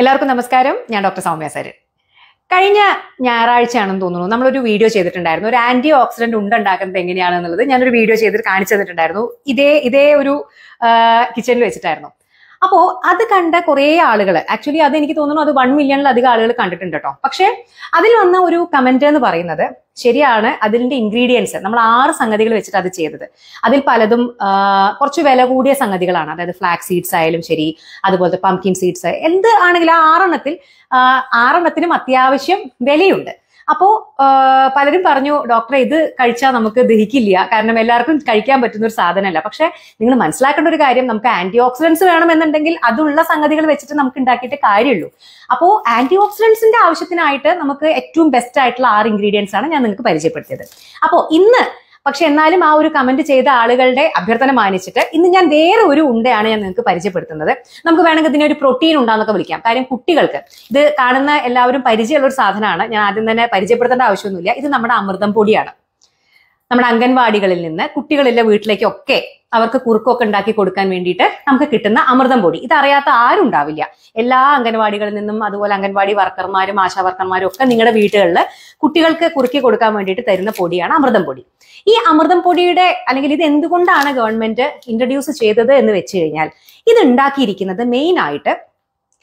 എല്ലാവർക്കും നമസ്കാരം. ഞാൻ ഡോക്ടർ സൗമ്യ സരൻ. കഴിഞ്ഞ ഞായറാഴ്ചയാണെന്ന് തോന്നുന്നു. നമ്മളൊരു വീഡിയോ ചെയ്തിട്ടുണ്ടായിരുന്നു. ഒരു ആന്റി ഓക്സിഡന്റ് ഉണ്ടാക്കുന്നത് എങ്ങനെയാണെന്നുള്ളത് ഞാനൊരു വീഡിയോ ചെയ്തിട്ട് കാണിച്ചു തന്നിട്ടുണ്ടായിരുന്നു. ഇതേ ഇതേ ഒരു കിച്ചണിൽ വെച്ചിട്ടായിരുന്നു. അപ്പോ അത് കണ്ട കുറേ ആളുകൾ ആക്ച്വലി അത് എനിക്ക് തോന്നുന്നു അത് വൺ മില്യണിലധികം ആളുകൾ കണ്ടിട്ടുണ്ട് കേട്ടോ. പക്ഷേ അതിൽ വന്ന ഒരു കമന്റ് എന്ന് പറയുന്നത് ശരിയാണ് അതിന്റെ ഇൻഗ്രീഡിയൻസ് നമ്മൾ ആറ് സംഗതികൾ വെച്ചിട്ട് അത് ചെയ്തത്. അതിൽ പലതും കുറച്ച് വില കൂടിയ സംഗതികളാണ്. അതായത് ഫ്ലാക് സീഡ്സ് ആയാലും ശരി അതുപോലത്തെ പംകിൻ സീഡ്സ് എന്ത് ആണെങ്കിലും ആ ആറെണ്ണത്തിൽ ആറെണ്ണത്തിനും അത്യാവശ്യം വിലയുണ്ട്. അപ്പോ പലരും പറഞ്ഞു ഡോക്ടറെ ഇത് കഴിച്ചാൽ നമുക്ക് ദഹിക്കില്ല. കാരണം എല്ലാവർക്കും കഴിക്കാൻ പറ്റുന്ന ഒരു സാധനമല്ല. പക്ഷെ നിങ്ങൾ മനസ്സിലാക്കേണ്ട ഒരു കാര്യം നമുക്ക് ആന്റി ഓക്സിഡൻസ് വേണമെന്നുണ്ടെങ്കിൽ അതുള്ള സംഗതികൾ വെച്ചിട്ട് നമുക്ക് ഉണ്ടാക്കിയിട്ട് കാര്യമുള്ളൂ. അപ്പോ ആന്റി ഓക്സിഡൻസിന്റെ ആവശ്യത്തിനായിട്ട് നമുക്ക് ഏറ്റവും ബെസ്റ്റ് ആയിട്ടുള്ള ആറ് ഇൻഗ്രീഡിയൻസ് ആണ് ഞാൻ നിങ്ങൾക്ക് പരിചയപ്പെടുത്തിയത്. അപ്പോ ഇന്ന് പക്ഷെ എന്നാലും ആ ഒരു കമന്റ് ചെയ്ത ആളുകളുടെ അഭ്യർത്ഥന മാനിച്ചിട്ട് ഇന്ന് ഞാൻ വേറെ ഒരു ഉണ്ടയാണ് ഞാൻ നിങ്ങൾക്ക് പരിചയപ്പെടുത്തുന്നത്. നമുക്ക് വേണമെങ്കിൽ ഇതിനെ ഒരു പ്രോട്ടീൻ ഉണ്ടാന്നൊക്കെ വിളിക്കാം. കാര്യം കുട്ടികൾക്ക് ഇത് കാണുന്ന എല്ലാവരും പരിചയമുള്ള ഒരു സാധനമാണ്. ഞാൻ ആദ്യം തന്നെ പരിചയപ്പെടുത്തേണ്ട ആവശ്യമൊന്നുമില്ല. ഇത് നമ്മുടെ അമൃതം പൊടിയാണ്. നമ്മുടെ അംഗൻവാടികളിൽ നിന്ന് കുട്ടികളിലെ വീട്ടിലേക്കൊക്കെ അവർക്ക് കുറുക്കൊക്കെ ഉണ്ടാക്കി കൊടുക്കാൻ വേണ്ടിയിട്ട് നമുക്ക് കിട്ടുന്ന അമൃതം പൊടി. അറിയാത്ത ആരും ഉണ്ടാവില്ല. എല്ലാ അംഗൻവാടികളിൽ നിന്നും അതുപോലെ അംഗൻവാടി വർക്കർമാരും ആശാ വർക്കർമാരും ഒക്കെ നിങ്ങളുടെ വീടുകളിൽ കുട്ടികൾക്ക് കുറുക്കി കൊടുക്കാൻ വേണ്ടിയിട്ട് തരുന്ന പൊടിയാണ് അമൃതം പൊടി. ഈ അമൃതം പൊടിയുടെ അല്ലെങ്കിൽ ഇത് എന്തുകൊണ്ടാണ് ഗവൺമെന്റ് ഇൻട്രൊഡ്യൂസ് ചെയ്തത് എന്ന് വെച്ച് കഴിഞ്ഞാൽ ഇത് ഉണ്ടാക്കിയിരിക്കുന്നത് മെയിൻ ആയിട്ട്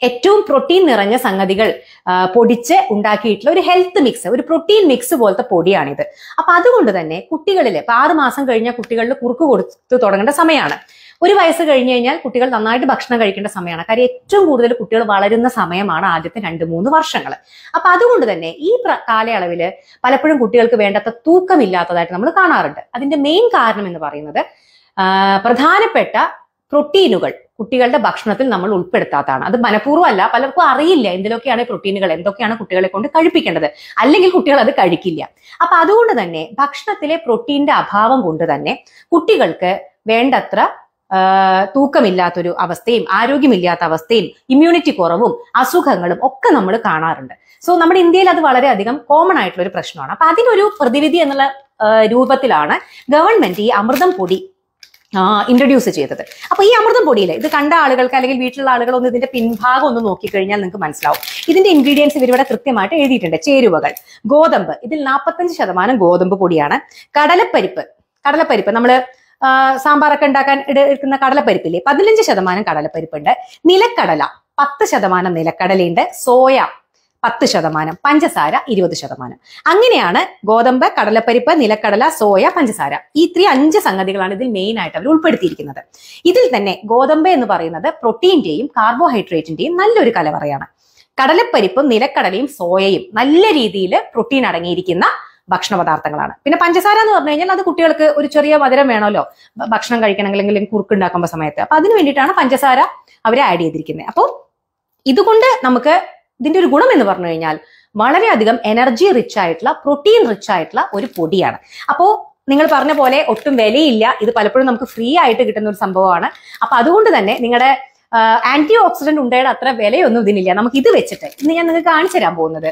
ഏറ്റവും പ്രോട്ടീൻ നിറഞ്ഞ സംഗതികൾ പൊടിച്ച് ഉണ്ടാക്കിയിട്ടുള്ള ഒരു ഹെൽത്ത് മിക്സ് ഒരു പ്രോട്ടീൻ മിക്സ് പോലത്തെ പൊടിയാണിത്. അപ്പൊ അതുകൊണ്ട് തന്നെ കുട്ടികളിൽ ഇപ്പൊ ആറ് മാസം കഴിഞ്ഞ കുട്ടികളിൽ കുറുക്ക് കൊടുത്ത് തുടങ്ങേണ്ട സമയമാണ് ഒരു വയസ്സ് കഴിഞ്ഞു കഴിഞ്ഞാൽ കുട്ടികൾ നന്നായിട്ട് ഭക്ഷണം കഴിക്കേണ്ട സമയമാണ് കാര്യം ഏറ്റവും കൂടുതൽ കുട്ടികൾ വളരുന്ന സമയമാണ് ആദ്യത്തെ രണ്ട് മൂന്ന് വർഷങ്ങൾ. അപ്പൊ അതുകൊണ്ട് തന്നെ ഈ കാലയളവിൽ പലപ്പോഴും കുട്ടികൾക്ക് വേണ്ടത്ര തൂക്കമില്ലാത്തതായിട്ട് നമ്മൾ കാണാറുണ്ട്. അതിന്റെ മെയിൻ കാരണം എന്ന് പറയുന്നത് പ്രധാനപ്പെട്ട പ്രോട്ടീനുകൾ കുട്ടികളുടെ ഭക്ഷണത്തിൽ നമ്മൾ ഉൾപ്പെടുത്താത്തതാണ്. അത് മനഃപൂർവം അല്ല പലർക്കും അറിയില്ല എന്തിലൊക്കെയാണ് പ്രോട്ടീനുകൾ എന്തൊക്കെയാണ് കുട്ടികളെ കൊണ്ട് കഴിപ്പിക്കേണ്ടത്. അല്ലെങ്കിൽ കുട്ടികൾ അത് കഴിക്കില്ല. അപ്പൊ അതുകൊണ്ട് തന്നെ ഭക്ഷണത്തിലെ പ്രോട്ടീന്റെ അഭാവം കൊണ്ട് തന്നെ കുട്ടികൾക്ക് വേണ്ടത്ര തൂക്കമില്ലാത്തൊരു അവസ്ഥയും ആരോഗ്യമില്ലാത്ത അവസ്ഥയും ഇമ്മ്യൂണിറ്റി കുറവും അസുഖങ്ങളും ഒക്കെ നമ്മൾ കാണാറുണ്ട്. സോ നമ്മുടെ ഇന്ത്യയിൽ അത് വളരെയധികം കോമൺ ആയിട്ടുള്ള ഒരു പ്രശ്നമാണ്. അപ്പൊ അതിനൊരു പ്രതിവിധി എന്നുള്ള രൂപത്തിലാണ് ഗവൺമെന്റ് ഈ അമൃതം പൊടി ഇൻട്രൊഡ്യൂസ് ചെയ്തത്. അപ്പൊ ഈ അമൃതം പൊടിയിൽ ഇത് കണ്ട ആളുകൾക്ക് അല്ലെങ്കിൽ വീട്ടിലുള്ള ആളുകൾ ഒന്ന് ഇതിന്റെ പിൻഭാഗം ഒന്ന് നോക്കിക്കഴിഞ്ഞാൽ നിങ്ങൾക്ക് മനസ്സിലാവും. ഇതിന്റെ ഇൻഗ്രീഡിയൻസ് ഇവരിവിടെ കൃത്യമായിട്ട് എഴുതിയിട്ടുണ്ട്. ചേരുവകൾ ഗോതമ്പ്. ഇതിൽ നാൽപ്പത്തഞ്ച് ശതമാനം ഗോതമ്പ് പൊടിയാണ്. കടലപ്പരിപ്പ് കടലപ്പരിപ്പ് നമ്മൾ സാമ്പാറൊക്കെ ഉണ്ടാക്കാൻ എടുക്കുന്ന കടലപ്പരിപ്പില്ലേ? പതിനഞ്ച് ശതമാനം കടലപ്പരിപ്പുണ്ട്. നിലക്കടല പത്ത് ശതമാനം നിലക്കടലയുണ്ട്. സോയ പത്ത് ശതമാനം പഞ്ചസാര ഇരുപത് ശതമാനം. അങ്ങനെയാണ് ഗോതമ്പ് കടലപ്പരിപ്പ് നിലക്കടല സോയ പഞ്ചസാര. ഈ ഇത്രയും അഞ്ച് സംഗതികളാണ് ഇതിൽ മെയിൻ ആയിട്ട് അവർ ഉൾപ്പെടുത്തിയിരിക്കുന്നത്. ഇതിൽ തന്നെ ഗോതമ്പ് എന്ന് പറയുന്നത് പ്രോട്ടീന്റെയും കാർബോഹൈഡ്രേറ്റിന്റെയും നല്ലൊരു കലവറയാണ്. കടലപ്പരിപ്പും നിലക്കടലയും സോയയും നല്ല രീതിയിൽ പ്രോട്ടീൻ അടങ്ങിയിരിക്കുന്ന ഭക്ഷണ പദാർത്ഥങ്ങളാണ്. പിന്നെ പഞ്ചസാര എന്ന് പറഞ്ഞു കഴിഞ്ഞാൽ അത് കുട്ടികൾക്ക് ഒരു ചെറിയ മധുരം വേണമല്ലോ. ഭക്ഷണം കഴിക്കണമെങ്കിൽ അല്ലെങ്കിൽ കുറുക്ക് ഉണ്ടാക്കുമ്പോൾ സമയത്ത്. അപ്പൊ അതിന് വേണ്ടിയിട്ടാണ് പഞ്ചസാര അവർ ആഡ് ചെയ്തിരിക്കുന്നത്. അപ്പോൾ ഇതുകൊണ്ട് നമുക്ക് ഇതിന്റെ ഒരു ഗുണം എന്ന് പറഞ്ഞു കഴിഞ്ഞാൽ വളരെയധികം എനർജി റിച്ച് ആയിട്ടുള്ള പ്രോട്ടീൻ റിച്ച് ആയിട്ടുള്ള ഒരു പൊടിയാണ്. അപ്പോ നിങ്ങൾ പറഞ്ഞ പോലെ ഒട്ടും വിലയില്ല. ഇത് പലപ്പോഴും നമുക്ക് ഫ്രീ ആയിട്ട് കിട്ടുന്ന ഒരു സംഭവമാണ്. അപ്പൊ അതുകൊണ്ട് തന്നെ നിങ്ങളുടെ ആന്റി ഓക്സിഡന്റ് ഉണ്ടായിട്ട് അത്ര വിലയൊന്നും ഇതിനില്ല. നമുക്ക് ഇത് വെച്ചിട്ട് ഇന്ന് ഞാൻ നിങ്ങൾക്ക് കാണിച്ചു തരാൻ പോകുന്നത്.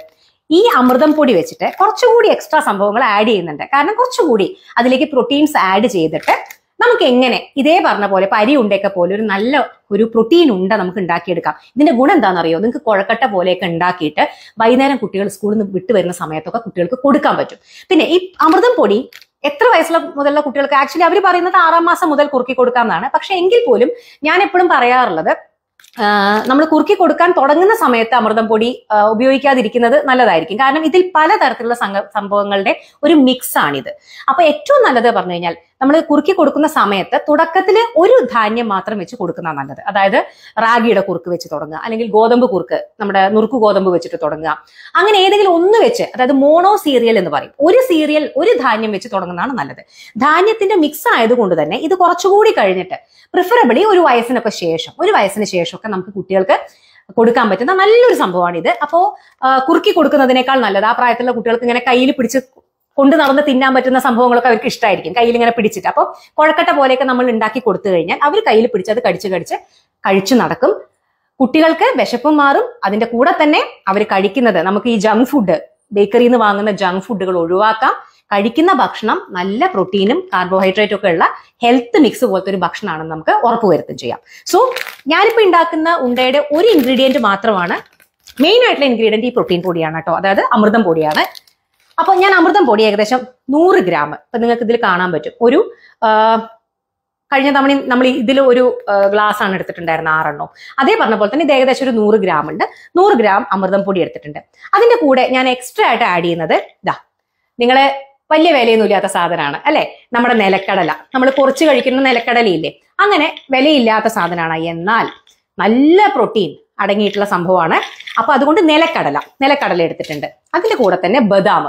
ഈ അമൃതം പൊടി വെച്ചിട്ട് കുറച്ചുകൂടി എക്സ്ട്രാ സംഭവങ്ങൾ ആഡ് ചെയ്യുന്നുണ്ട്. കാരണം കുറച്ചുകൂടി അതിലേക്ക് പ്രോട്ടീൻസ് ആഡ് ചെയ്തിട്ട് നമുക്ക് എങ്ങനെ ഇതേ പറഞ്ഞ പോലെ പരി ഉണ്ടയൊക്കെ പോലെ ഒരു നല്ല ഒരു പ്രോട്ടീൻ ഉണ്ട നമുക്ക് ഉണ്ടാക്കിയെടുക്കാം. ഇതിന്റെ ഗുണം എന്താണെന്നറിയോ? നിങ്ങൾക്ക് കുഴക്കട്ട പോലെയൊക്കെ ഉണ്ടാക്കിയിട്ട് വൈകുന്നേരം കുട്ടികൾ സ്കൂളിൽ നിന്ന് വിട്ടു വരുന്ന സമയത്തൊക്കെ കുട്ടികൾക്ക് കൊടുക്കാൻ പറ്റും. പിന്നെ ഈ അമൃതം പൊടി എത്ര വയസ്സുള്ള മുതലുള്ള കുട്ടികൾക്ക് ആക്ച്വലി അവർ പറയുന്നത് ആറാം മാസം മുതൽ കുറുക്കി കൊടുക്കാമെന്നാണ്. പക്ഷെ എങ്കിൽ പോലും ഞാൻ എപ്പോഴും പറയാറുള്ളത് നമ്മൾ കുറുക്കി കൊടുക്കാൻ തുടങ്ങുന്ന സമയത്ത് അമൃതം പൊടി ഉപയോഗിക്കാതിരിക്കുന്നത് നല്ലതായിരിക്കും. കാരണം ഇതിൽ പലതരത്തിലുള്ള സംഭവങ്ങളുടെ ഒരു മിക്സ് ആണിത്. അപ്പൊ ഏറ്റവും നല്ലത് പറഞ്ഞു കഴിഞ്ഞാൽ നമ്മൾ കുറുക്കി കൊടുക്കുന്ന സമയത്ത് തുടക്കത്തിൽ ഒരു ധാന്യം മാത്രം വെച്ച് കൊടുക്കുന്നതാണ് നല്ലത്. അതായത് റാഗിയുടെ കുറുക്ക് വെച്ച് തുടങ്ങുക അല്ലെങ്കിൽ ഗോതമ്പ് കുറുക്ക് നമ്മുടെ നുറുക്ക് ഗോതമ്പ് വെച്ചിട്ട് തുടങ്ങുക. അങ്ങനെ ഏതെങ്കിലും ഒന്ന് വെച്ച് അതായത് മോണോ സീരിയൽ എന്ന് പറയും ഒരു സീരിയൽ ഒരു ധാന്യം വെച്ച് തുടങ്ങുന്നതാണ് നല്ലത്. ധാന്യത്തിന്റെ മിക്സ് ആയതുകൊണ്ട് തന്നെ ഇത് കുറച്ചുകൂടി കഴിഞ്ഞിട്ട് പ്രിഫറബിളി ഒരു വയസ്സിനൊക്കെ ശേഷം ഒരു വയസ്സിന് ശേഷമൊക്കെ നമുക്ക് കുട്ടികൾക്ക് കൊടുക്കാൻ പറ്റുന്ന നല്ലൊരു സംഭവമാണ് ഇത് അപ്പോ കുറുക്കി കൊടുക്കുന്നതിനേക്കാൾ നല്ലത് ആ പ്രായത്തിലുള്ള കുട്ടികൾക്ക് ഇങ്ങനെ കയ്യിൽ പിടിച്ച് കൊണ്ട് നടന്ന് തിന്നാൻ പറ്റുന്ന സംഭവങ്ങളൊക്കെ അവർക്ക് ഇഷ്ടമായിരിക്കും കയ്യിൽ ഇങ്ങനെ പിടിച്ചിട്ട്. അപ്പോൾ കുഴക്കട്ട പോലെയൊക്കെ നമ്മൾ ഉണ്ടാക്കി കൊടുത്തു കഴിഞ്ഞാൽ അവർ കയ്യിൽ പിടിച്ച് പിടിച്ചത് കടിച്ച് കടിച്ച് കഴിച്ചു നടക്കും. കുട്ടികൾക്ക് വിശപ്പും മാറും. അതിന്റെ കൂടെ തന്നെ അവർ കഴിക്കുന്നത് നമുക്ക് ഈ ജങ്ക് ഫുഡ് ബേക്കറിയിൽ നിന്ന് വാങ്ങുന്ന ജങ്ക് ഫുഡുകൾ ഒഴിവാക്കാം. കഴിക്കുന്ന ഭക്ഷണം നല്ല പ്രോട്ടീനും കാർബോഹൈഡ്രേറ്റും ഒക്കെ ഉള്ള ഹെൽത്ത് മിക്സ് പോലത്തെ ഒരു ഭക്ഷണമാണെന്ന് നമുക്ക് ഉറപ്പുവരുത്തും ചെയ്യാം. സോ ഞാനിപ്പോൾ ഉണ്ടാക്കുന്ന ഉണ്ടയുടെ ഒരു ഇൻഗ്രീഡിയന്റ് മാത്രമാണ്. മെയിൻ ആയിട്ടുള്ള ഇൻഗ്രീഡിയന്റ് ഈ പ്രോട്ടീൻ പൊടിയാണ് കേട്ടോ. അതായത് അമൃതം പൊടിയാണ്. അപ്പൊ ഞാൻ അമൃതം പൊടി ഏകദേശം നൂറ് ഗ്രാം. ഇപ്പൊ നിങ്ങൾക്ക് ഇതിൽ കാണാൻ പറ്റും. ഒരു കഴിഞ്ഞ തവണ നമ്മൾ ഇതിൽ ഒരു ഗ്ലാസ് ആണ് എടുത്തിട്ടുണ്ടായിരുന്നത് ആറെണ്ണം. അതേ പറഞ്ഞ പോലെ തന്നെ ഇത് ഏകദേശം ഒരു നൂറ് ഗ്രാം ഉണ്ട്. നൂറ് ഗ്രാം അമൃതം പൊടി എടുത്തിട്ടുണ്ട്. അതിന്റെ കൂടെ ഞാൻ എക്സ്ട്രാ ആയിട്ട് ആഡ് ചെയ്യുന്നത് ഇതാ നിങ്ങളെ വലിയ വിലയൊന്നും ഇല്ലാത്ത സാധനമാണ് അല്ലെ? നമ്മുടെ നിലക്കടല. നമ്മൾ കുറച്ച് കഴിക്കുന്ന നിലക്കടലയില്ലേ? അങ്ങനെ വിലയില്ലാത്ത സാധനമാണ്. എന്നാൽ നല്ല പ്രോട്ടീൻ അടങ്ങിയിട്ടുള്ള സംഭവമാണ്. അപ്പൊ അതുകൊണ്ട് നിലക്കടല നിലക്കടല എടുത്തിട്ടുണ്ട്. അതിന്റെ കൂടെ തന്നെ ബദാം.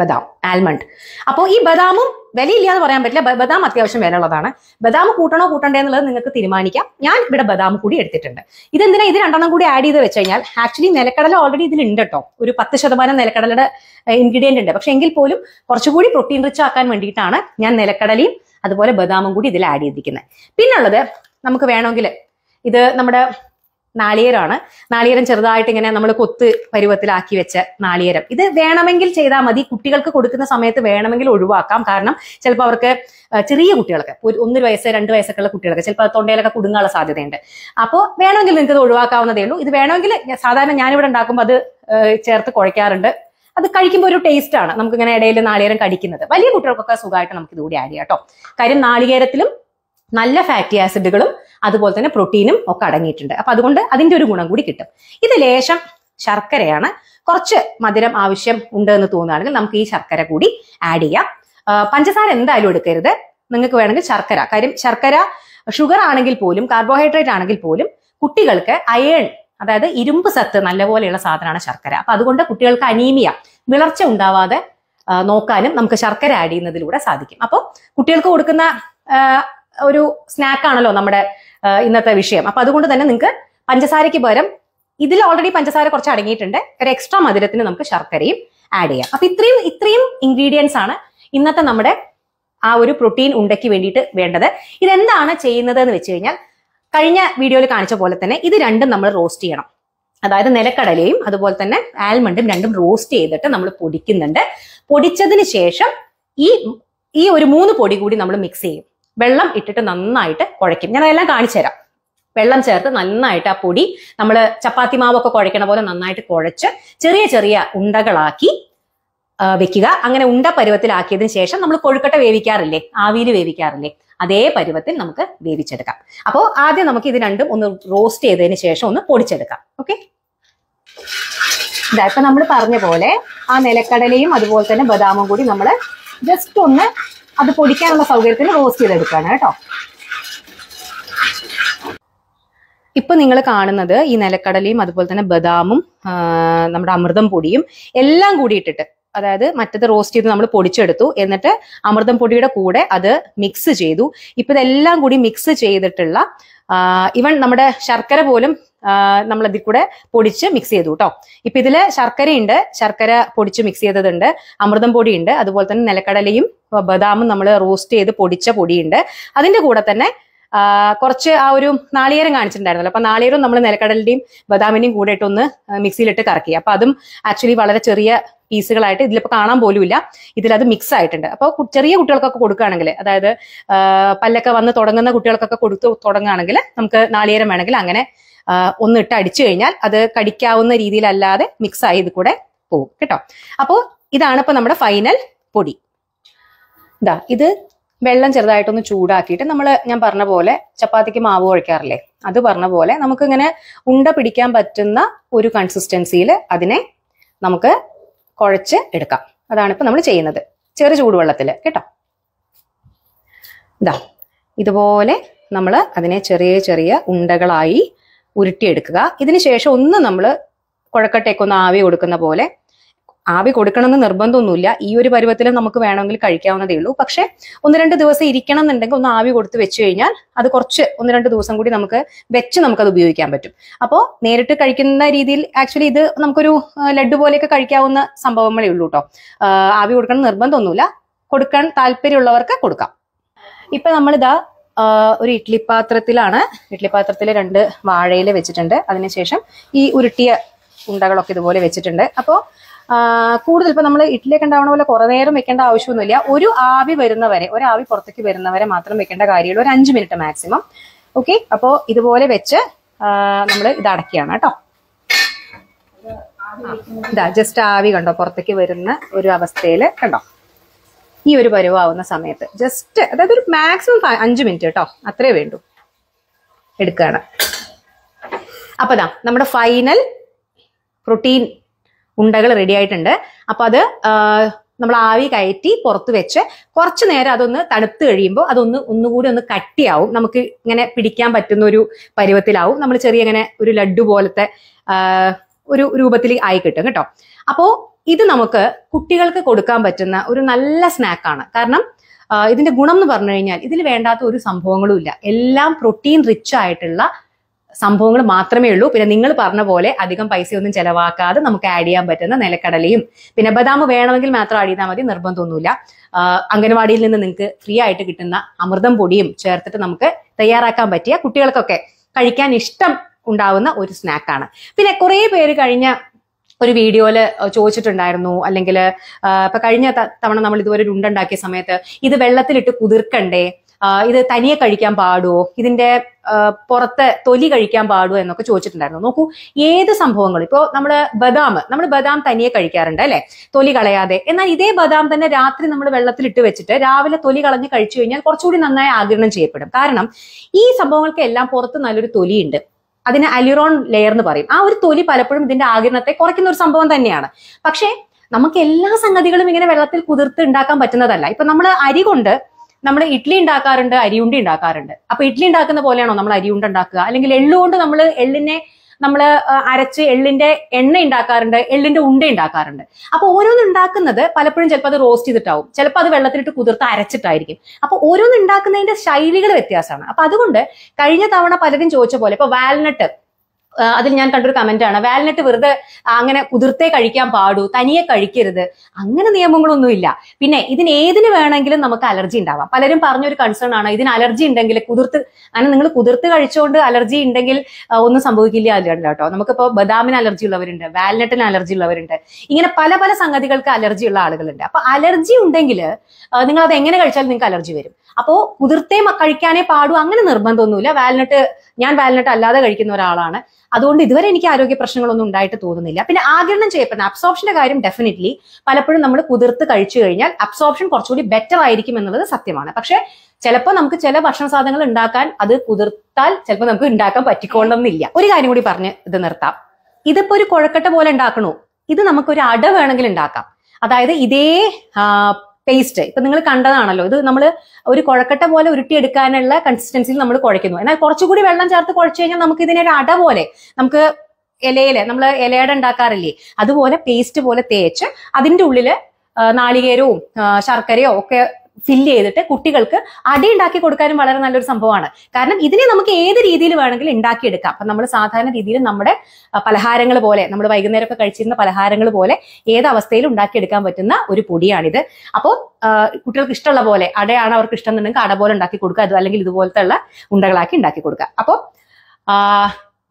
ബദാം ആൽമണ്ട്. അപ്പോൾ ഈ ബദാമും വിലയില്ലാന്ന് പറയാൻ പറ്റില്ല. ബദാം അത്യാവശ്യം വില ഉള്ളതാണ് ബദാം കൂട്ടണോ കൂട്ടണ്ടേ എന്നുള്ളത് നിങ്ങൾക്ക് തീരുമാനിക്കാം. ഞാൻ ഇവിടെ ബദാം കൂടി എടുത്തിട്ടുണ്ട്. ഇതെന്തിനാ ഇത് രണ്ടെണ്ണം കൂടി ആഡ് ചെയ്ത് വെച്ച് കഴിഞ്ഞാൽ ആക്ച്വലി നിലക്കടല ഓൾറെഡി ഇതിലുണ്ട് കേട്ടോ ഒരു പത്ത് ശതമാനം നിലക്കടലയുടെ ഇൻഗ്രീഡിയന്റ് ഉണ്ട്. പക്ഷെ എങ്കിൽ പോലും കുറച്ചുകൂടി പ്രോട്ടീൻ റിച്ച് ആക്കാൻ വേണ്ടിയിട്ടാണ് ഞാൻ നിലക്കടലയും അതുപോലെ ബദാമും കൂടി ഇതിൽ ആഡ് ചെയ്തിരിക്കുന്നത്. പിന്നുള്ളത് നമുക്ക് വേണമെങ്കിൽ ഇത് നമ്മുടെ നാളികേരമാണ്. നാളികേരം ചെറുതായിട്ട് ഇങ്ങനെ നമ്മൾ കൊത്ത് പരുവത്തിലാക്കി വെച്ച നാളികേരം. ഇത് വേണമെങ്കിൽ ചെയ്താൽ മതി. കുട്ടികൾക്ക് കൊടുക്കുന്ന സമയത്ത് വേണമെങ്കിൽ ഒഴിവാക്കാം. കാരണം ചിലപ്പോൾ അവർക്ക് ചെറിയ കുട്ടികൾക്ക് ഒരു ഒന്നര വയസ്സ് രണ്ട് വയസ്സൊക്കെ ഉള്ള കുട്ടികൾക്ക് ചിലപ്പോൾ തൊണ്ടയിലൊക്കെ കുടുങ്ങാനുള്ള സാധ്യതയുണ്ട്. അപ്പോൾ വേണമെങ്കിൽ നിങ്ങൾക്ക് ഇത് ഒഴിവാക്കാവുന്നതേ ഉള്ളൂ. ഇത് വേണമെങ്കിൽ സാധാരണ ഞാനിവിടെ ഉണ്ടാക്കുമ്പോൾ അത് ചേർത്ത് കുഴയ്ക്കാറുണ്ട്. അത് കഴിക്കുമ്പോൾ ഒരു ടേസ്റ്റ് ആണ്. നമുക്ക് ഇങ്ങനെ ഇടയിൽ നാളികേരം കടിക്കുന്നത്. വലിയ കുട്ടികൾക്കൊക്കെ സുഖമായിട്ട് നമുക്ക് ഇതുകൂടി ആഡ് ചെയ്യാം കേട്ടോ കാര്യം നാളികേരത്തിലും നല്ല ഫാറ്റി ആസിഡുകളും അതുപോലെ തന്നെ പ്രോട്ടീനും ഒക്കെ അടങ്ങിയിട്ടുണ്ട്. അപ്പൊ അതുകൊണ്ട് അതിന്റെ ഒരു ഗുണം കൂടി കിട്ടും. ഇത് ലേശം ശർക്കരയാണ്. കുറച്ച് മധുരം ആവശ്യം ഉണ്ട് എന്ന് തോന്നുകയാണെങ്കിൽ നമുക്ക് ഈ ശർക്കര കൂടി ആഡ് ചെയ്യാം. പഞ്ചസാര എന്തായാലും എടുക്കരുത്. നിങ്ങൾക്ക് വേണമെങ്കിൽ ശർക്കര കാര്യം ശർക്കര ഷുഗർ ആണെങ്കിൽ പോലും കാർബോഹൈഡ്രേറ്റ് ആണെങ്കിൽ പോലും കുട്ടികൾക്ക് അയൺ അതായത് ഇരുമ്പ് സത്ത് നല്ലപോലെയുള്ള സാധനമാണ് ശർക്കര. അപ്പൊ അതുകൊണ്ട് കുട്ടികൾക്ക് അനീമിയ വിളർച്ച ഉണ്ടാവാതെ നോക്കാനും നമുക്ക് ശർക്കര ആഡ് ചെയ്യുന്നതിലൂടെ സാധിക്കും. അപ്പോൾ കുട്ടികൾക്ക് കൊടുക്കുന്ന ഒരു സ്നാക്കാണല്ലോ നമ്മുടെ ഇന്നത്തെ വിഷയം. അപ്പൊ അതുകൊണ്ട് തന്നെ നിങ്ങൾക്ക് പഞ്ചസാരയ്ക്ക് പകരം ഇതിൽ ഓൾറെഡി പഞ്ചസാര കുറച്ച് അടങ്ങിയിട്ടുണ്ട്. ഒരു എക്സ്ട്രാ മധുരത്തിന് നമുക്ക് ശർക്കരയും ആഡ് ചെയ്യാം. അപ്പൊ ഇത്രയും ഇത്രയും ഇൻഗ്രീഡിയൻസ് ആണ് ഇന്നത്തെ നമ്മുടെ ആ ഒരു പ്രോട്ടീൻ ഉണ്ടയ്ക്ക് വേണ്ടിയിട്ട് വേണ്ടത്. ഇതെന്താണ് ചെയ്യുന്നത് എന്ന് വെച്ച് കഴിഞ്ഞാൽ കഴിഞ്ഞ വീഡിയോയിൽ കാണിച്ച പോലെ തന്നെ ഇത് രണ്ടും നമ്മൾ റോസ്റ്റ് ചെയ്യണം. അതായത് നിലക്കടലയും അതുപോലെ തന്നെ ആൽമണ്ടും രണ്ടും റോസ്റ്റ് ചെയ്തിട്ട് നമ്മൾ പൊടിക്കുന്നുണ്ട്. പൊടിച്ചതിന് ശേഷം ഈ ഈ ഒരു മൂന്ന് പൊടി കൂടി നമ്മൾ മിക്സ് ചെയ്യും. വെള്ളം ഇട്ടിട്ട് നന്നായിട്ട് കുഴയ്ക്കും. ഞാൻ അതെല്ലാം കാണിച്ചു തരാം വെള്ളം ചേർത്ത് നന്നായിട്ട് ആ പൊടി നമ്മൾ ചപ്പാത്തി മാവൊക്കെ കുഴയ്ക്കണ പോലെ നന്നായിട്ട് കുഴച്ച് ചെറിയ ചെറിയ ഉണ്ടകളാക്കി വെക്കുക. അങ്ങനെ ഉണ്ട പരുവത്തിലാക്കിയതിന് ശേഷം നമ്മൾ കൊഴുക്കട്ട വേവിക്കാറില്ലേ? ആവിയിൽ വേവിക്കാറില്ലേ? അതേ പരുവത്തിൽ നമുക്ക് വേവിച്ചെടുക്കാം. അപ്പോൾ ആദ്യം നമുക്ക് ഇത് രണ്ടും ഒന്ന് റോസ്റ്റ് ചെയ്തതിന് ശേഷം ഒന്ന് പൊടിച്ചെടുക്കാം. ഓക്കെ? ഇതാ ഇപ്പൊ നമ്മൾ പറഞ്ഞ പോലെ ആ നിലക്കടലയും അതുപോലെ തന്നെ ബദാമും കൂടി നമ്മൾ ജസ്റ്റ് ഒന്ന് അത് പൊടിക്കാനുള്ള സൗകര്യത്തിന് റോസ്റ്റ് ചെയ്തെടുക്കുകയാണ് കേട്ടോ. ഇപ്പൊ നിങ്ങൾ കാണുന്നത് ഈ നിലക്കടലയും അതുപോലെ തന്നെ ബദാമും നമ്മുടെ അമൃതം പൊടിയും എല്ലാം കൂടി ഇട്ടിട്ട് അതായത് മറ്റത് റോസ്റ്റ് ചെയ്ത് നമ്മൾ പൊടിച്ചെടുത്തു. എന്നിട്ട് അമൃതം പൊടിയുടെ കൂടെ അത് മിക്സ് ചെയ്തു. ഇപ്പൊ ഇതെല്ലാം കൂടി മിക്സ് ചെയ്തിട്ടുള്ള ഇവൻ നമ്മുടെ ശർക്കര പോലും നമ്മൾ ഇതിൽ കൂടെ പൊടിച്ച് മിക്സ് ചെയ്തു കേട്ടോ ഇപ്പൊ ഇതിൽ ശർക്കരയുണ്ട്. ശർക്കര പൊടിച്ച് മിക്സ് ചെയ്തതുണ്ട്. അമൃതം പൊടിയുണ്ട്. അതുപോലെ തന്നെ നിലക്കടലയും ബദാമും നമ്മൾ റോസ്റ്റ് ചെയ്ത് പൊടിച്ച പൊടിയുണ്ട്. അതിന്റെ കൂടെ തന്നെ കുറച്ച് ആ ഒരു നാളികേരം കാണിച്ചിട്ടുണ്ടായിരുന്നല്ലോ. അപ്പൊ നാളികേരം നമ്മൾ നിലക്കടലിന്റെയും ബദാമിന്റെയും കൂടെ ഇട്ടൊന്ന് മിക്സിയിലിട്ട് കറക്കി. അപ്പൊ അതും ആക്ച്വലി വളരെ ചെറിയ പീസുകളായിട്ട് ഇതിലിപ്പോ കാണാൻ പോലും ഇല്ല ഇതിലത് മിക്സ് ആയിട്ടുണ്ട്. അപ്പോൾ ചെറിയ കുട്ടികൾക്കൊക്കെ കൊടുക്കുകയാണെങ്കിൽ അതായത് പല്ലൊക്കെ വന്ന് തുടങ്ങുന്ന കുട്ടികൾക്കൊക്കെ കൊടുത്ത് തുടങ്ങുകയാണെങ്കിൽ നമുക്ക് നാളികേരം വേണമെങ്കിൽ അങ്ങനെ ഒന്ന് ഇട്ട് അടിച്ചു കഴിഞ്ഞാൽ അത് കടിക്കാവുന്ന രീതിയിലല്ലാതെ മിക്സ് ആയി ഇത് കൂടെ പോകും. കേട്ടോ? അപ്പോൾ ഇതാണ് ഇപ്പൊ നമ്മുടെ ഫൈനൽ പൊടി. ഇതാ ഇത് വെള്ളം ചെറുതായിട്ടൊന്ന് ചൂടാക്കിയിട്ട് നമ്മൾ ഞാൻ പറഞ്ഞ പോലെ ചപ്പാത്തിക്ക് മാവ് കുഴക്കാറില്ലേ? അത് പറഞ്ഞ പോലെ നമുക്ക് ഇങ്ങനെ ഉണ്ട പിടിക്കാൻ പറ്റുന്ന ഒരു കൺസിസ്റ്റൻസിയിൽ അതിനെ നമുക്ക് കുഴച്ച് എടുക്കാം. അതാണ് ഇപ്പൊ നമ്മൾ ചെയ്യുന്നത്. ചെറു ചൂടുവെള്ളത്തിൽ കേട്ടോ? ഇതാ ഇതുപോലെ നമ്മൾ അതിനെ ചെറിയ ചെറിയ ഉണ്ടകളായി ഉരുട്ടിയെടുക്കുക. ഇതിന് ശേഷം ഒന്ന് നമ്മൾ കുഴക്കട്ടേക്ക് ഒന്ന് ആവി കൊടുക്കുന്ന പോലെ ആവി കൊടുക്കണമെന്ന് നിർബന്ധമൊന്നുമില്ല. ഈ ഒരു പരുവത്തിൽ നമുക്ക് വേണമെങ്കിൽ കഴിക്കാവുന്നതേ ഉള്ളൂ. പക്ഷെ ഒന്ന് രണ്ട് ദിവസം ഇരിക്കണം എന്നുണ്ടെങ്കിൽ ഒന്ന് ആവി കൊടുത്ത് വെച്ച് കഴിഞ്ഞാൽ അത് കുറച്ച് ഒന്ന് രണ്ട് ദിവസം കൂടി നമുക്ക് വെച്ച് നമുക്കത് ഉപയോഗിക്കാൻ പറ്റും. അപ്പോൾ നേരിട്ട് കഴിക്കുന്ന രീതിയിൽ ആക്ച്വലി ഇത് നമുക്കൊരു ലഡ്ഡു പോലെയൊക്കെ കഴിക്കാവുന്ന സംഭവങ്ങളേ ഉള്ളൂ കേട്ടോ ആവി കൊടുക്കണം നിർബന്ധമൊന്നുമില്ല. കൊടുക്കാൻ താല്പര്യമുള്ളവർക്ക് കൊടുക്കാം. ഇപ്പൊ നമ്മളിതാ ഒരു ഇഡ്ഡലി പാത്രത്തിലാണ് ഇഡ്ഡലി പാത്രത്തിൽ രണ്ട് വാഴയിൽ വെച്ചിട്ടുണ്ട്. അതിനുശേഷം ഈ ഉരുട്ടിയ ഉണ്ടകളൊക്കെ ഇതുപോലെ വെച്ചിട്ടുണ്ട്. അപ്പോൾ കൂടുതൽ ഇപ്പം നമ്മൾ ഇഡ്ഡലിയൊക്കെ ഉണ്ടാവണ പോലെ കുറേ നേരം വെക്കേണ്ട ആവശ്യമൊന്നുമില്ല. ഒരു ആവി വരുന്നവരെ ഒരു ആവി പുറത്തേക്ക് വരുന്നവരെ മാത്രം വെക്കേണ്ട കാര്യമുള്ളൂ. ഒരു അഞ്ച് മിനിറ്റ് മാക്സിമം. ഓക്കെ? അപ്പോൾ ഇതുപോലെ വെച്ച് നമ്മൾ ഇത് അടക്കുകയാണ് കേട്ടോ. ഇതാ ജസ്റ്റ് ആവി കണ്ടോ? പുറത്തേക്ക് വരുന്ന ഒരു അവസ്ഥയിൽ കണ്ടോ? ഈ ഒരു പരുവാവുന്ന സമയത്ത്. ജസ്റ്റ് അതായത് ഒരു മാക്സിമം അഞ്ച് മിനിറ്റ് കേട്ടോ അത്രേ വേണ്ടൂ. എടുക്കുകയാണ് അപ്പൊ ദാ നമ്മുടെ ഫൈനൽ പ്രോട്ടീൻ ഉണ്ടകൾ റെഡി ആയിട്ടുണ്ട്. അപ്പൊ അത് നമ്മൾ ആവി കയറ്റി പുറത്ത് വെച്ച് കുറച്ചു നേരം അതൊന്ന് തണുത്ത് കഴിയുമ്പോൾ അതൊന്ന് ഒന്നുകൂടി ഒന്ന് കട്ടിയാവും. നമുക്ക് ഇങ്ങനെ പിടിക്കാൻ പറ്റുന്ന ഒരു പരുവത്തിലാവും. നമ്മൾ ചെറിയ ഇങ്ങനെ ഒരു ലഡു പോലത്തെ ഒരു രൂപത്തിൽ ആയി കിട്ടും കേട്ടോ. അപ്പോ ഇത് നമുക്ക് കുട്ടികൾക്ക് കൊടുക്കാൻ പറ്റുന്ന ഒരു നല്ല സ്നാക്കാണ് കാരണം ഇതിന്റെ ഗുണം എന്ന് പറഞ്ഞു കഴിഞ്ഞാൽ ഇതിൽ വേണ്ടാത്ത ഒരു സംഭവങ്ങളും ഇല്ല. എല്ലാം പ്രോട്ടീൻ റിച്ച് ആയിട്ടുള്ള സംഭവങ്ങൾ മാത്രമേ ഉള്ളൂ. പിന്നെ നിങ്ങൾ പറഞ്ഞ പോലെ അധികം പൈസയൊന്നും ചെലവാക്കാതെ നമുക്ക് ആഡ് ചെയ്യാൻ പറ്റുന്ന നിലക്കടലയും പിന്നെ ബദാം വേണമെങ്കിൽ മാത്രം ആഡ് ചെയ്താൽ മതി നിർബന്ധമൊന്നുമില്ല. അംഗനവാടിയിൽ നിന്ന് നിങ്ങൾക്ക് ഫ്രീ ആയിട്ട് കിട്ടുന്ന അമൃതം പൊടിയും ചേർത്തിട്ട് നമുക്ക് തയ്യാറാക്കാൻ പറ്റിയ കുട്ടികൾക്കൊക്കെ കഴിക്കാൻ ഇഷ്ടം ഉണ്ടാവുന്ന ഒരു സ്നാക്കാണ് പിന്നെ കുറേ പേര് കഴിഞ്ഞ ഒരു വീഡിയോയിൽ ചോദിച്ചിട്ടുണ്ടായിരുന്നു. അല്ലെങ്കിൽ ഇപ്പൊ കഴിഞ്ഞ തവണ നമ്മൾ ഇതുവരെ ഒരു ഉണ്ടുണ്ടാക്കിയ സമയത്ത് ഇത് വെള്ളത്തിലിട്ട് കുതിർക്കണ്ടേ? ഇത് തനിയെ കഴിക്കാൻ പാടുവോ? ഇതിന്റെ പുറത്തെ തൊലി കഴിക്കാൻ പാടുവോ എന്നൊക്കെ ചോദിച്ചിട്ടുണ്ടായിരുന്നു. നോക്കൂ ഏത് സംഭവങ്ങൾ ഇപ്പോ നമ്മൾ ബദാം നമ്മൾ ബദാം തനിയെ കഴിക്കാറുണ്ട് അല്ലെ? തൊലി കളയാതെ. എന്നാൽ ഇതേ ബദാം തന്നെ രാത്രി നമ്മൾ വെള്ളത്തിലിട്ട് വെച്ചിട്ട് രാവിലെ തൊലി കളഞ്ഞ് കഴിച്ചു കഴിഞ്ഞാൽ കുറച്ചുകൂടി നന്നായി ആഗിരണം ചെയ്യപ്പെടും. കാരണം ഈ സംഭവങ്ങൾക്ക് എല്ലാം പുറത്ത് നല്ലൊരു തൊലിയുണ്ട്. അതിന് അലിറോൺ ലെയർ എന്ന് പറയും. ആ ഒരു തൊലി പലപ്പോഴും ഇതിന്റെ ആകിരണത്തെ കുറയ്ക്കുന്ന ഒരു സംഭവം തന്നെയാണ്. പക്ഷേ നമുക്ക് എല്ലാ സംഗതികളും ഇങ്ങനെ വെള്ളത്തിൽ കുതിർത്ത് ഉണ്ടാക്കാൻ പറ്റുന്നതല്ല. ഇപ്പൊ നമ്മൾ അരി കൊണ്ട് നമ്മൾ ഇഡ്ഡലി ഉണ്ടാക്കാറുണ്ട് അരിയുണ്ടി ഉണ്ടാക്കാറുണ്ട്. അപ്പൊ ഇഡ്ഡലി ഉണ്ടാക്കുന്ന പോലെയാണോ നമ്മൾ അരിയുണ്ട ഉണ്ടാക്കുക? അല്ലെങ്കിൽ എള്ളുകൊണ്ട് നമ്മൾ എള്ളിനെ നമ്മൾ അരച്ച് എള്ളിന്റെ എണ്ണ ഉണ്ടാക്കാറുണ്ട് എള്ളിന്റെ ഉണ്ട ഉണ്ടാക്കാറുണ്ട് അപ്പൊ ഓരോന്ന് ഉണ്ടാക്കുന്നത് പലപ്പോഴും ചിലപ്പോൾ അത് റോസ്റ്റ് ചെയ്തിട്ടാവും. ചിലപ്പോൾ അത് വെള്ളത്തിലിട്ട് കുതിർത്ത് അരച്ചിട്ടായിരിക്കും. അപ്പൊ ഓരോന്ന് ഉണ്ടാക്കുന്നതിന്റെ ശൈലികൾ വ്യത്യാസമാണ്. അപ്പൊ അതുകൊണ്ട് കഴിഞ്ഞ തവണ പലരും ചോദിച്ച പോലെ ഇപ്പൊ വാൽനട്ട് അതിൽ ഞാൻ കണ്ടൊരു കമന്റ് ആണ്. വാൽനട്ട് വെറുതെ അങ്ങനെ കുതിർത്തേ കഴിക്കാൻ പാടൂ തനിയെ കഴിക്കരുത് അങ്ങനെ നിയമങ്ങളൊന്നുമില്ല. പിന്നെ ഇതിന് ഏതിന് വേണമെങ്കിലും നമുക്ക് അലർജി ഉണ്ടാവാം. പലരും പറഞ്ഞൊരു കൺസേൺ ആണ് ഇതിന് അലർജി ഉണ്ടെങ്കിൽ കുതിർത്ത് അങ്ങനെ നിങ്ങൾ കുതിർത്ത് കഴിച്ചുകൊണ്ട് അലർജി ഉണ്ടെങ്കിൽ ഒന്നും സംഭവിക്കില്ല കേട്ടോ. നമുക്കിപ്പോൾ ബദാമിന് അലർജി ഉള്ളവരുണ്ട് വാൽനട്ടിന് അലർജി ഉള്ളവരുണ്ട്. ഇങ്ങനെ പല പല സംഗതികൾക്ക് അലർജി ഉള്ള ആളുകളുണ്ട്. അപ്പൊ അലർജി ഉണ്ടെങ്കിൽ നിങ്ങൾ അത് എങ്ങനെ കഴിച്ചാലും നിങ്ങൾക്ക് അലർജി വരും. അപ്പോ കുതിർത്തേ കഴിക്കാനേ പാടൂ അങ്ങനെ നിർബന്ധമൊന്നുമില്ല. വാൽനട്ട് ഞാൻ വാൽനട്ട് അല്ലാതെ കഴിക്കുന്ന ഒരാളാണ്. അതുകൊണ്ട് ഇതുവരെ എനിക്ക് ആരോഗ്യ പ്രശ്നങ്ങളൊന്നും ഉണ്ടായിട്ട് തോന്നുന്നില്ല. പിന്നെ ആഗിരണം ചെയ്യപ്പെടുന്ന അബ്സോർപ്ഷന്റെ കാര്യം ഡെഫിനറ്റ്ലി പലപ്പോഴും നമ്മൾ കുതിർത്ത് കഴിച്ചു കഴിഞ്ഞാൽ അബ്സോർപ്ഷൻ കുറച്ചുകൂടി ബെറ്റർ ആയിരിക്കും എന്നുള്ളത് സത്യമാണ്. പക്ഷേ ചിലപ്പോൾ നമുക്ക് ചില ഭക്ഷണ സാധനങ്ങൾ ഉണ്ടാക്കാൻ അത് കുതിർത്താൽ ചിലപ്പോൾ നമുക്ക് ഉണ്ടാക്കാൻ പറ്റിക്കൊള്ളണമെന്നില്ല ഒരു കാര്യം കൂടി പറഞ്ഞ് ഇത് നിർത്താം. ഇതിപ്പോ ഒരു കുഴക്കട്ട പോലെ ഉണ്ടാക്കണോ? ഇത് നമുക്ക് ഒരു അട വേണമെങ്കിൽ ഉണ്ടാക്കാം. അതായത് ഇതേ പേസ്റ്റ് ഇപ്പൊ നിങ്ങൾ കണ്ടതാണല്ലോ ഇത് നമ്മൾ ഒരു കുഴക്കട്ട പോലെ ഉരുട്ടിയെടുക്കാനുള്ള കൺസിസ്റ്റൻസിയിൽ നമ്മൾ കുഴയ്ക്കുന്നു. എന്നാൽ കുറച്ചുകൂടി വെള്ളം ചേർത്ത് കുഴച്ചു കഴിഞ്ഞാൽ നമുക്ക് ഇതിനെ ഒരു അട പോലെ നമുക്ക് ഇലയിൽ നമ്മൾ ഇലയട ഉണ്ടാക്കാറില്ലേ അതുപോലെ പേസ്റ്റ് പോലെ തേച്ച് അതിന്റെ ഉള്ളിൽ നാളികേരവും ശർക്കരയോ ഒക്കെ ഫില്ല് ചെയ്തിട്ട് കുട്ടികൾക്ക് അടി ഉണ്ടാക്കി കൊടുക്കാനും വളരെ നല്ലൊരു സംഭവമാണ്. കാരണം ഇതിനെ നമുക്ക് ഏത് രീതിയിൽ വേണമെങ്കിലും ഉണ്ടാക്കിയെടുക്കാം. അപ്പൊ നമ്മൾ സാധാരണ രീതിയിൽ നമ്മുടെ പലഹാരങ്ങൾ പോലെ നമ്മൾ വൈകുന്നേരമൊക്കെ കഴിച്ചിരുന്ന പലഹാരങ്ങൾ പോലെ ഏത് അവസ്ഥയിലും ഉണ്ടാക്കിയെടുക്കാൻ പറ്റുന്ന ഒരു പൊടിയാണിത്. അപ്പോൾ കുട്ടികൾക്ക് ഇഷ്ടമുള്ള പോലെ അടയാണ് അവർക്ക് ഇഷ്ടം എന്നുണ്ടെങ്കിൽ അട പോലെ ഉണ്ടാക്കി കൊടുക്കുക. അത് അല്ലെങ്കിൽ ഇതുപോലത്തെ ഉള്ള ഉണ്ടകളാക്കി ഉണ്ടാക്കി കൊടുക്കുക. അപ്പോൾ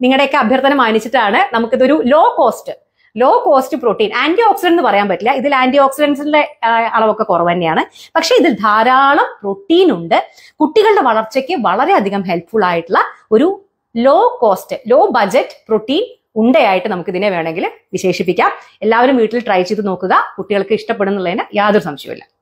നിങ്ങളുടെയൊക്കെ അഭ്യർത്ഥന മാനിച്ചിട്ടാണ് നമുക്കിതൊരു low cost low cost protein antioxidant എന്ന് പറയാൻ പറ്റില്ല. ഇതിൽ ആന്റി ഓക്സിഡൻസിന്റെ അളവൊക്കെ കുറവ് തന്നെയാണ്. പക്ഷെ ഇതിൽ ധാരാളം പ്രോട്ടീൻ ഉണ്ട്. കുട്ടികളുടെ വളർച്ചയ്ക്ക് വളരെയധികം ഹെൽപ്ഫുൾ ആയിട്ടുള്ള ഒരു low cost low budget protein ഉണ്ടയായിട്ട് നമുക്ക് ഇതിനെ വേണമെങ്കിൽ വിശേഷിപ്പിക്കാം. എല്ലാവരും വീട്ടിൽ ട്രൈ ചെയ്ത് നോക്കുക. കുട്ടികൾക്ക് ഇഷ്ടപ്പെടുന്നുള്ളതിന് യാതൊരു സംശയവുമില്ല.